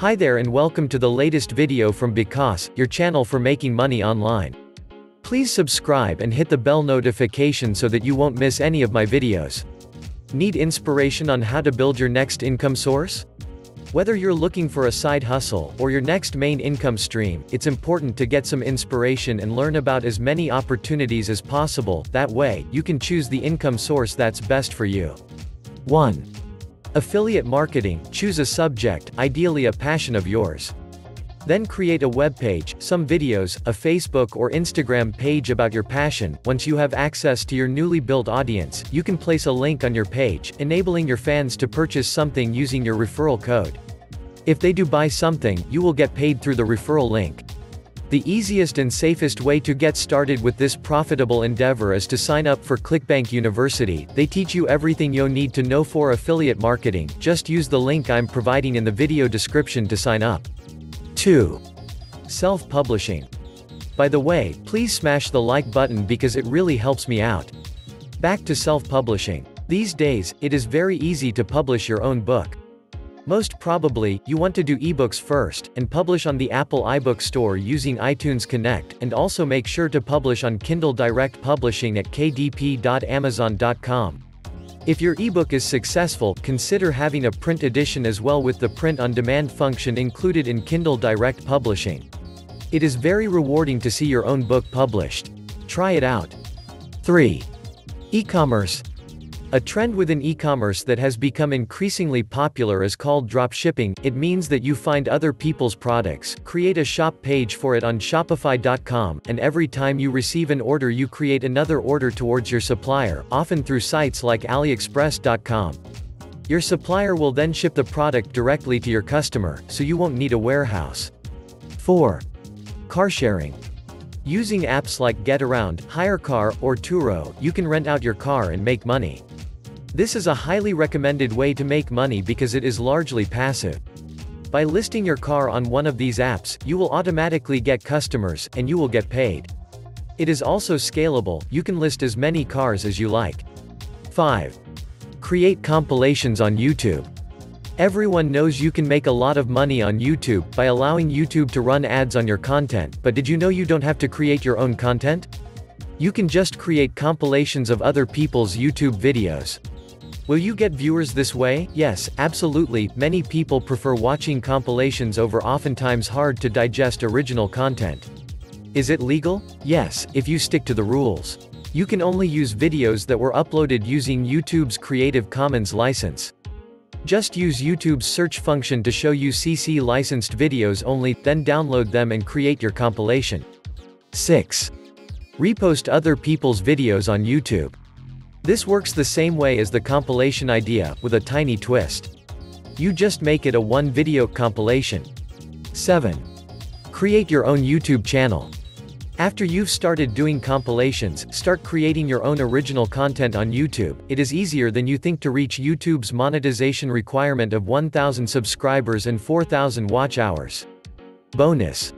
Hi there and welcome to the latest video from Bikaas, your channel for making money online. Please subscribe and hit the bell notification so that you won't miss any of my videos. Need inspiration on how to build your next income source? Whether you're looking for a side hustle, or your next main income stream, it's important to get some inspiration and learn about as many opportunities as possible, that way, you can choose the income source that's best for you. 1. Affiliate marketing, choose a subject, ideally a passion of yours. Then create a web page, some videos, a Facebook or Instagram page about your passion. Once you have access to your newly built audience, you can place a link on your page, enabling your fans to purchase something using your referral code. If they do buy something, you will get paid through the referral link. The easiest and safest way to get started with this profitable endeavor is to sign up for ClickBank University. They teach you everything you'll need to know for affiliate marketing. Just use the link I'm providing in the video description to sign up. 2. Self-publishing. By the way, please smash the like button because it really helps me out. Back to self-publishing. These days, it is very easy to publish your own book. Most probably, you want to do ebooks first, and publish on the Apple iBook Store using iTunes Connect, and also make sure to publish on Kindle Direct Publishing at kdp.amazon.com. If your ebook is successful, consider having a print edition as well with the print-on-demand function included in Kindle Direct Publishing. It is very rewarding to see your own book published. Try it out. 3. E-commerce. A trend within e-commerce that has become increasingly popular is called dropshipping. It means that you find other people's products, create a shop page for it on shopify.com, and every time you receive an order you create another order towards your supplier, often through sites like aliexpress.com. Your supplier will then ship the product directly to your customer, so you won't need a warehouse. 4. Car sharing. Using apps like GetAround, HyreCar, or Turo, you can rent out your car and make money. This is a highly recommended way to make money because it is largely passive. By listing your car on one of these apps, you will automatically get customers, and you will get paid. It is also scalable, you can list as many cars as you like. 5. Create compilations on YouTube. Everyone knows you can make a lot of money on YouTube by allowing YouTube to run ads on your content, but did you know you don't have to create your own content? You can just create compilations of other people's YouTube videos. Will you get viewers this way? Yes, absolutely, many people prefer watching compilations over oftentimes hard to digest original content. Is it legal? Yes, if you stick to the rules. You can only use videos that were uploaded using YouTube's Creative Commons license. Just use YouTube's search function to show you CC licensed videos only, then download them and create your compilation. 6. Repost other people's videos on YouTube. This works the same way as the compilation idea, with a tiny twist. You just make it a one video compilation. 7. Create your own YouTube channel. After you've started doing compilations, start creating your own original content on YouTube. It is easier than you think to reach YouTube's monetization requirement of 1,000 subscribers and 4,000 watch hours. Bonus.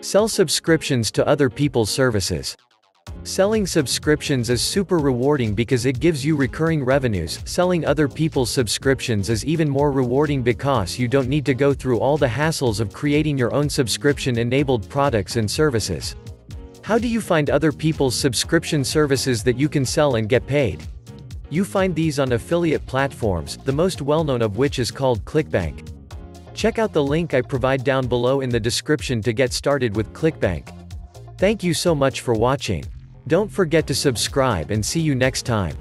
Sell subscriptions to other people's services. Selling subscriptions is super rewarding because it gives you recurring revenues. Selling other people's subscriptions is even more rewarding because you don't need to go through all the hassles of creating your own subscription-enabled products and services. How do you find other people's subscription services that you can sell and get paid? You find these on affiliate platforms, the most well-known of which is called ClickBank. Check out the link I provide down below in the description to get started with ClickBank. Thank you so much for watching. Don't forget to subscribe and see you next time.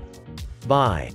Bye.